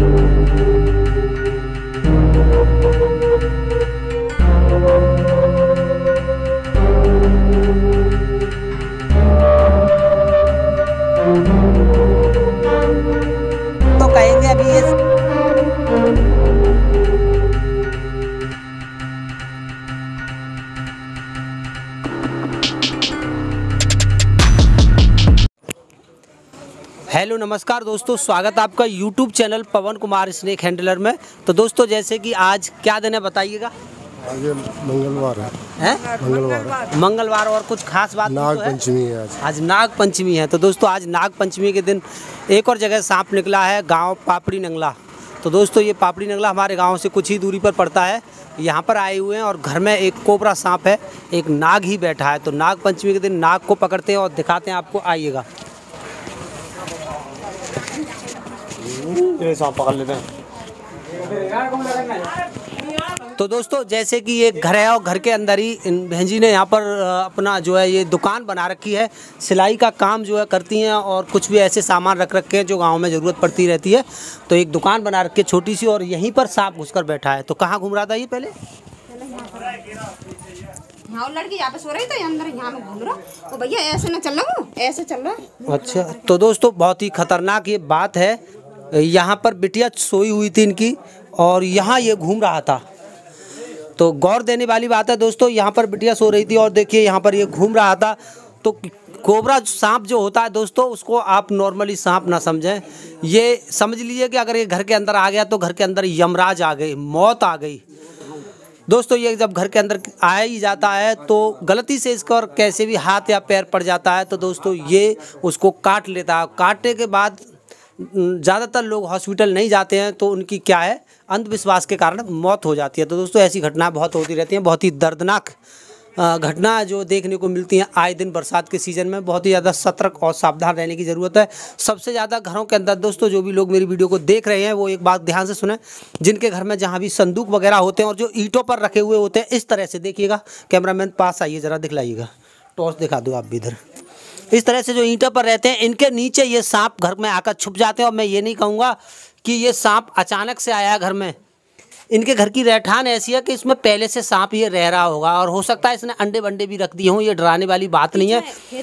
तो हेलो नमस्कार दोस्तों स्वागत है आपका YouTube channel Pawan Kumar snake handler में। तो दोस्तों जैसे कि आज क्या दिन है बताइएगा? मंगलवार है। हैं? मंगलवार है। मंगलवार और कुछ खास बात नाग तो पंचमी है आज। आज नाग पंचमी है। तो दोस्तों आज नाग पंचमी के दिन एक और जगह सांप निकला है गाँव पापड़ी नंगला। तो दोस्तों ये पापड़ी नंगला हमारे गाँव से कुछ ही दूरी पर पड़ता है। यहाँ पर आए हुए हैं और घर में एक कोबरा सांप है एक नाग ही बैठा है। तो नाग पंचमी के दिन नाग को पकड़ते हैं और दिखाते हैं आपको। आइएगा। ये सांप पकड़ लेते हैं तो दोस्तों जैसे कि ये घर है और घर के अंदर ही इन बहन जी ने यहाँ पर अपना जो है ये दुकान बना रखी है। सिलाई का काम जो है करती हैं और कुछ भी ऐसे सामान रख रखे हैं जो गाँव में ज़रूरत पड़ती रहती है। तो एक दुकान बना रखी है छोटी सी और यहीं पर सांप घुसकर बैठा है। तो कहाँ घूम रहा था ये पहले? यहाँ लड़की यहाँ पे सो रही थी अंदर यहाँ में घूम रहा। भैया ऐसे ना चल रहा हूँ ऐसे चल रहा अच्छा तो दोस्तों बहुत ही खतरनाक ये बात है। यहाँ पर बिटिया सोई हुई थी इनकी और यहाँ ये घूम रहा था। तो गौर देने वाली बात है दोस्तों, यहाँ पर बिटिया सो रही थी और देखिए यहाँ पर ये घूम रहा था। तो कोबरा सांप जो होता है दोस्तों, उसको आप नॉर्मली सांप ना समझें। ये समझ लीजिए कि अगर ये घर के अंदर आ गया तो घर के अंदर यमराज आ गई, मौत आ गई। दोस्तों, ये जब घर के अंदर आ ही जाता है तो गलती से इसका और कैसे भी हाथ या पैर पड़ जाता है तो दोस्तों, ये उसको काट लेता है। काटने के बाद ज़्यादातर लोग हॉस्पिटल नहीं जाते हैं तो उनकी क्या है? अंधविश्वास के कारण मौत हो जाती है। तो दोस्तों, ऐसी घटनाएँ बहुत होती रहती हैं, बहुत ही दर्दनाक घटना जो देखने को मिलती हैं आए दिन बरसात के सीज़न में। बहुत ही ज़्यादा सतर्क और सावधान रहने की ज़रूरत है। सबसे ज़्यादा घरों के अंदर दोस्तों, जो भी लोग मेरी वीडियो को देख रहे हैं, वो एक बात ध्यान से सुने। जिनके घर में जहाँ भी संदूक वगैरह होते हैं और जो ईंटों पर रखे हुए होते हैं, इस तरह से देखिएगा। कैमरामैन पास आइए, ज़रा दिखलाइएगा। टॉर्च दिखा दो आप भी इधर। इस तरह से जो ईंटों पर रहते हैं इनके नीचे ये सांप घर में आकर छुप जाते हैं और मैं ये नहीं कहूँगा कि ये सांप अचानक से आया घर में। इनके घर की रहठान ऐसी है कि इसमें पहले से सांप ये रह रहा होगा और हो सकता है इसने अंडे वंडे भी रख दिए हों ये डराने वाली बात नहीं है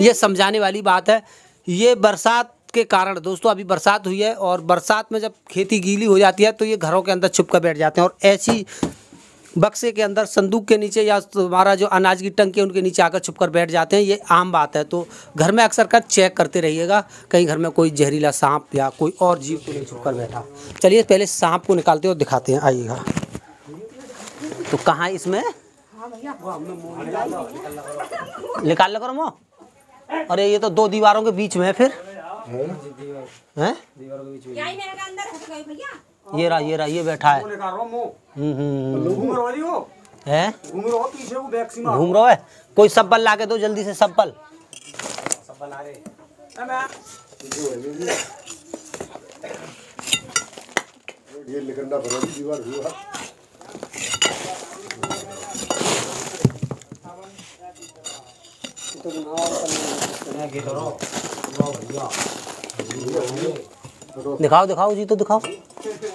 ये समझाने वाली बात है। ये बरसात के कारण दोस्तों अभी बरसात हुई है और बरसात में जब खेती गीली हो जाती है तो ये घरों के अंदर छुप कर बैठ जाते हैं और ऐसी बक्से के अंदर संदूक के नीचे या हमारा जो अनाज की टंकी उनके नीचे आकर छुप कर बैठ जाते हैं। ये आम बात है। तो घर में अक्सर कर चेक करते रहिएगा। कहीं घर में कोई जहरीला सांप या कोई और जीव तो नहीं छुप कर बैठा। चलिए पहले सांप को निकालते हैं और दिखाते हैं। आइएगा। तो कहाँ इसमें? निकाल लो करो मो अरे ये तो दो दीवारों के बीच में है फिर। हैं? ये रहा ये रहा ये बैठा है। हम्म, हम्म, है घूम रहा है कोई सब्बल ला के दो जल्दी से सब्बल। ये लिखंडा भरा दीवार हुआ। दिखाओ दिखाओ जी तो दिखाओ।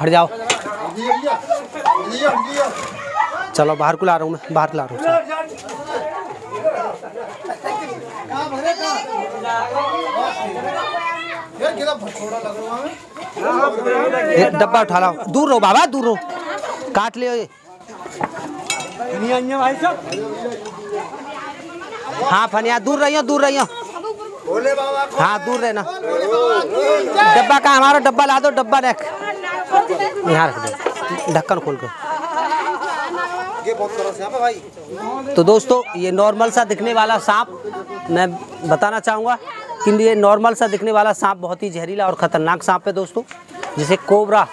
आ, जाओ। चलो बाहर को ला रहा हूँ मैं बाहर ला रहा हूँ। डब्बा उठा लाओ। दूर रहो बाबा दूर रहो। काट लियो ये। हाँ फनिया, दूर रहियो दूर रहियो। हाँ दूर रहना डब्बा का हमारा डब्बा ला दो, डब्बा रख यहाँ रख दो। ढक्कन खोल कर तो दोस्तों, ये नॉर्मल सा दिखने वाला सांप, मैं बताना चाहूँगा कि ये नॉर्मल सा दिखने वाला सांप बहुत ही जहरीला और ख़तरनाक सांप है दोस्तों, जिसे कोबरा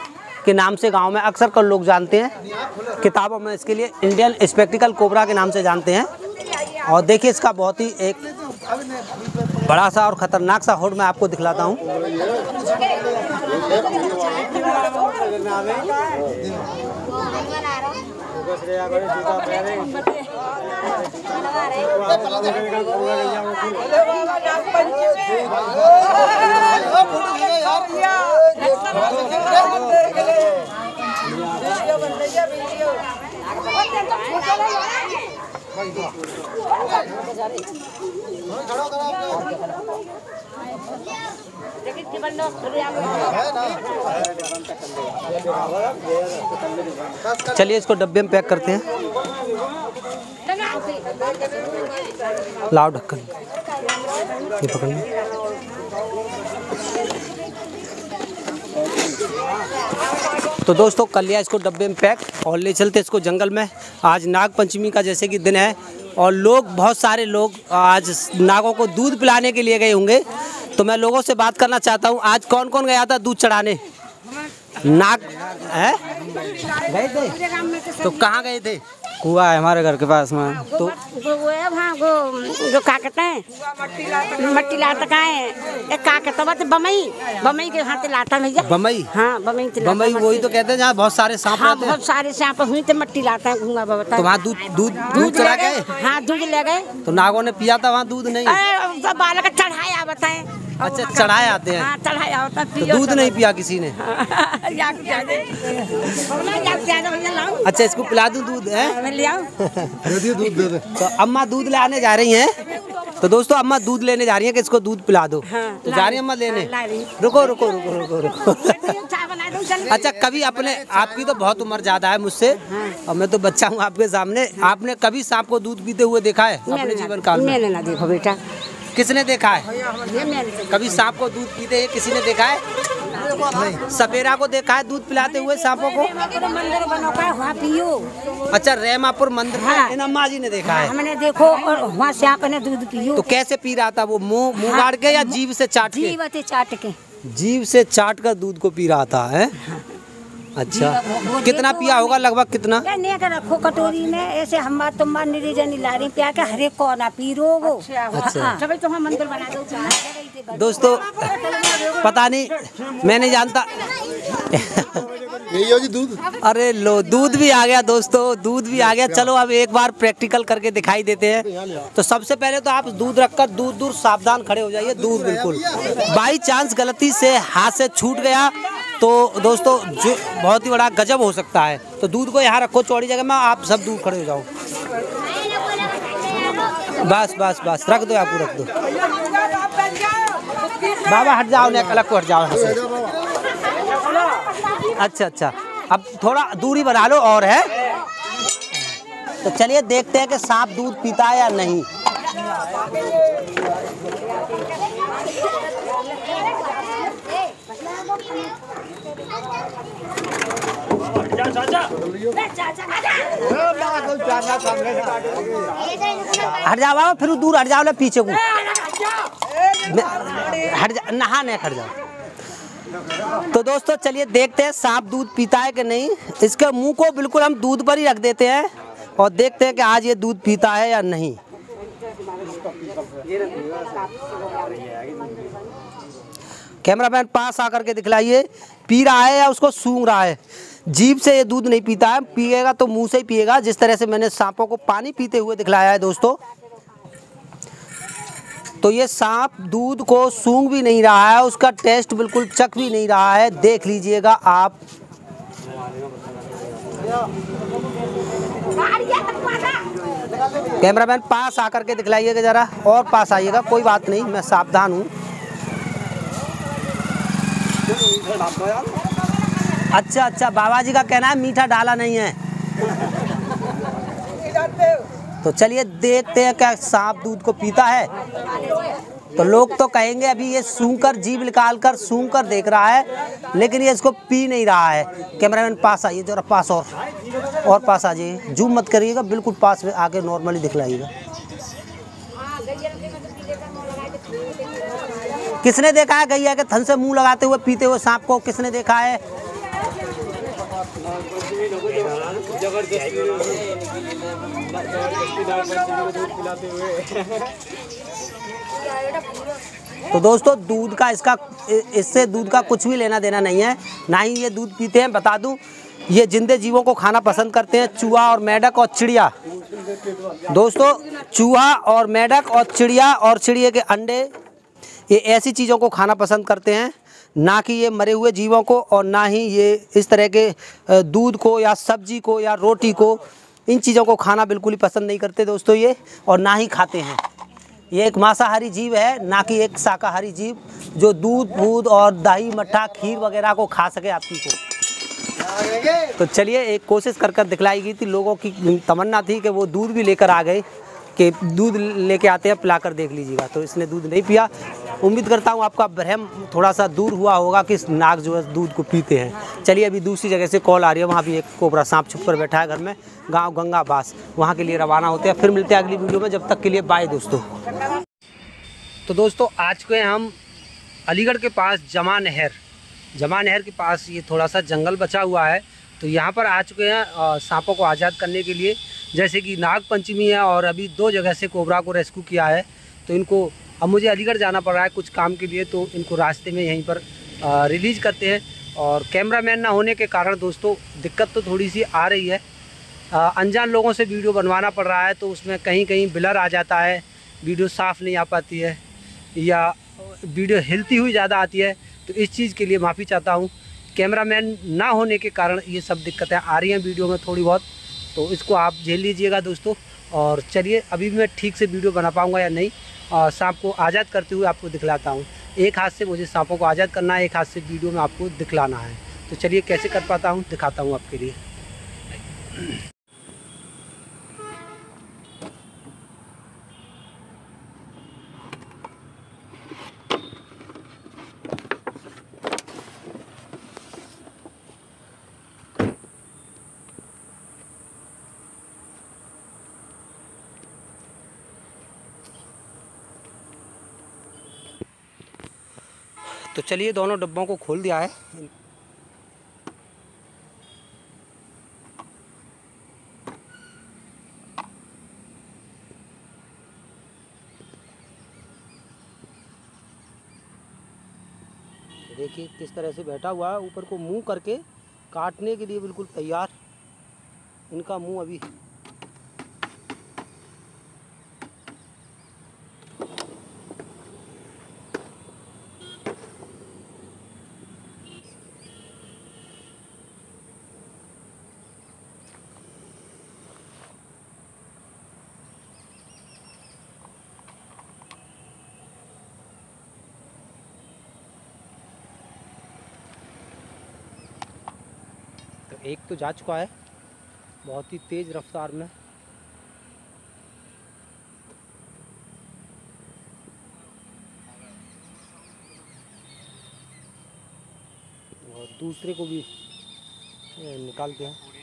के नाम से गाँव में अक्सर कर लोग जानते हैं। किताबों में इसके लिए इंडियन स्पेक्टिकल कोबरा के नाम से जानते हैं। और देखिए इसका बहुत ही एक बड़ा सा और ख़तरनाक सा होड मैं आपको दिखलाता हूँ। चलिए इसको डब्बे में पैक करते हैं। लाओ ढक्कन। ये पकड़ तो दोस्तों कर लिया इसको डब्बे में पैक और ले चलते इसको जंगल में। आज नाग पंचमी का जैसे कि दिन है और लोग, बहुत सारे लोग आज नागों को दूध पिलाने के लिए गए होंगे। तो मैं लोगों से बात करना चाहता हूँ, आज कौन कौन गया था दूध चढ़ाने? नाग, है? गए थे? तो कहाँ गए थे? कुआ है हमारे घर के पास में। तो वो जो का कहते हैं मट्टी लाता का है। एक का कहते बस बमई बमई के हाथ लाता भैया। बमई हाँ बमई बमई वही तो कहते हैं जहाँ बहुत सारे सांप हाँ बहुत सारे सांप हुई थे मट्टी लाता है घूँगा बाबा तो वहाँ दूध दूध दूध गए? हाँ दूध ले गए। तो नागों ने पिया था वहाँ दूध नहीं? सब बालक चढ़ाया बताए। अच्छा चढ़ाए आते हैं। हाँ चढ़ाया होता है तो दूध नहीं पिया किसी ने? अच्छा इसको पिला दूँ दूध है? ले आओ तो अम्मा दूध लाने जा रही हैं? तो दोस्तों अम्मा दूध लेने जा रही हैं कि इसको दूध पिला दो। हाँ, तो जा रही हैं अम्मा लेने? हाँ, रुको रुको रुको रुको रुको। अच्छा कभी अपने आपकी तो बहुत उम्र ज़्यादा है मुझसे और मैं तो बच्चा हूँ आपके सामने। आपने कभी सांप को दूध पीते हुए देखा है? अपने जीवन काल में? देखो बेटा किसने देखा है? कभी सांप को दूध पीते हुए किसी ने देखा है? सपेरा को देखा है दूध पिलाते हुए सांपों को? मंदिर बनो वहाँ पियो अच्छा रेमापुर मंदिर में हाँ। इन अम्मा जी ने देखा है। हमने देखो और वहाँ से आपने दूध पियो। तो कैसे पी रहा था वो? मुँह मुँह गाड़ के या जीव से चाट के? जीवते चाट के। जीव से चाट कर दूध को पी रहा था है। अच्छा। कितना पिया होगा लगभग कितना? नेक रखो कटोरी में ऐसे हम तुम निरीजन लारी प्या के हरे कोना पी रो वो। अच्छा। तो हम मंदिर बना दो दोस्तों पता नहीं मैं नहीं जानता। यही हो जी दूध। अरे लो दूध भी आ गया दोस्तों दूध भी आ गया। चलो अब एक बार प्रैक्टिकल करके दिखाई देते हैं। तो सबसे पहले तो आप दूध रखकर दूर दूर सावधान खड़े हो जाइए दूर बिल्कुल। बाई चांस गलती से हाथ से छूट गया। तो दोस्तों, जो बहुत ही बड़ा गजब हो सकता है। तो दूध को यहाँ रखो, चौड़ी जगह में आप सब दूर खड़े हो जाओ। बस बस बस, रख दो आपको, रख दो। बाबा, हट जाओ ने अलग को हट जाओ अच्छा अच्छा। अब थोड़ा दूरी बना लो, और है। तो चलिए देखते हैं कि सांप दूध पीता है या नहीं। हट जाओ फिर दूर हट जाओ पीछे को हट जा नहा, नहीं, हट जाओ। तो दोस्तों, चलिए देखते हैं सांप दूध पीता है कि नहीं। इसके मुँह को बिल्कुल हम दूध पर ही रख देते हैं और देखते हैं कि आज ये दूध पीता है या नहीं। कैमरामैन पास आकर के दिखलाइए। पी रहा है या उसको सूंघ रहा है? जीभ से ये दूध नहीं पीता है। पिएगा तो मुँह से ही पिएगा। जिस तरह से मैंने सांपों को पानी पीते हुए दिखलाया है दोस्तों। तो ये सांप दूध को सूंघ भी नहीं रहा है। उसका टेस्ट बिल्कुल चख भी नहीं रहा है। देख लीजिएगा आप। कैमरामैन पास आकर के दिखलाइएगा जरा। और पास आइएगा। कोई बात नहीं, मैं सावधान हूँ। अच्छा अच्छा बाबा जी का कहना है, मीठा डाला नहीं है। तो चलिए देखते हैं क्या सांप दूध को पीता है। तो लोग तो कहेंगे अभी ये सूंघ कर जीभ निकाल कर सूंघ कर देख रहा है, लेकिन ये इसको पी नहीं रहा है। कैमरामैन पास आइए, जरा पास और और पास आ जाइए। जूम मत करिएगा, बिल्कुल पास में आके नॉर्मली दिखलाइएगा। किसने देखा है गैया के थन से मुँह लगाते हुए, पीते हुए सांप को किसने देखा है? तो दोस्तों, दूध का इसका इससे दूध का कुछ भी लेना देना नहीं है। ना ही ये दूध पीते हैं, बता दूँ, ये जिंदे जीवों को खाना पसंद करते हैं, चूहा और मेढक और चिड़िया। दोस्तों, चूहा और मेढक और चिड़िया और चिड़िया के अंडे ये ऐसी चीज़ों को खाना पसंद करते हैं, ना कि ये मरे हुए जीवों को और ना ही ये इस तरह के दूध को या सब्ज़ी को या रोटी को, इन चीज़ों को खाना बिल्कुल ही पसंद नहीं करते दोस्तों ये और ना ही खाते हैं। ये एक मांसाहारी जीव है, ना कि एक शाकाहारी जीव जो दूध दूध और दही, मट्ठा, खीर वगैरह को खा सके आपकी को। तो चलिए एक कोशिश कर कर दिखलाई गई थी लोगों की, तमन्ना थी कि वो दूध भी लेकर आ गए। कि दूध लेके आते हैं पिलाकर देख लीजिएगा। तो इसने दूध नहीं पिया। उम्मीद करता हूँ आपका भ्रम थोड़ा सा दूर हुआ होगा कि नाग जो है, दूध को पीते हैं। चलिए, अभी दूसरी जगह से कॉल आ रही है। वहाँ भी एक कोबरा सांप छुप कर बैठा है घर में। गाँव गंगा बास वहाँ के लिए रवाना होते हैं। फिर मिलते हैं अगली वीडियो में। जब तक के लिए बाय दोस्तों। तो दोस्तों, आज के हम अलीगढ़ के पास जमा नहर। जमा नहर के पास ये थोड़ा सा जंगल बचा हुआ है। तो यहाँ पर आ चुके हैं सांपों को आज़ाद करने के लिए। जैसे कि नाग पंचमी है और अभी दो जगह से कोबरा को रेस्क्यू किया है तो इनको, अब मुझे अलीगढ़ जाना पड़ रहा है कुछ काम के लिए तो इनको रास्ते में यहीं पर रिलीज़ करते हैं। और कैमरामैन ना होने के कारण दोस्तों, दिक्कत तो थोड़ी सी आ रही है। अनजान लोगों से वीडियो बनवाना पड़ रहा है तो उसमें कहीं कहीं ब्लर आ जाता है, वीडियो साफ़ नहीं आ पाती है, या वीडियो हिलती हुई ज़्यादा आती है तो इस चीज़ के लिए माफ़ी चाहता हूँ। कैमरामैन ना होने के कारण ये सब दिक्कतें आ रही हैं वीडियो में थोड़ी बहुत। तो इसको आप झेल लीजिएगा दोस्तों और चलिए, अभी भी मैं ठीक से वीडियो बना पाऊँगा या नहीं, और सांप को आज़ाद करते हुए आपको दिखलाता हूँ। एक हाथ से मुझे सांपों को आज़ाद करना है, एक हाथ से वीडियो में आपको दिखलाना है। तो चलिए कैसे कर पाता हूँ, दिखाता हूँ आपके लिए। तो चलिए दोनों डब्बों को खोल दिया है। देखिए किस तरह से बैठा हुआ है। ऊपर को मुँह करके काटने के लिए बिल्कुल तैयार। इनका मुँह अभी एक तो जा चुका है। बहुत ही तेज़ रफ्तार में। और दूसरे को भी निकालते हैं।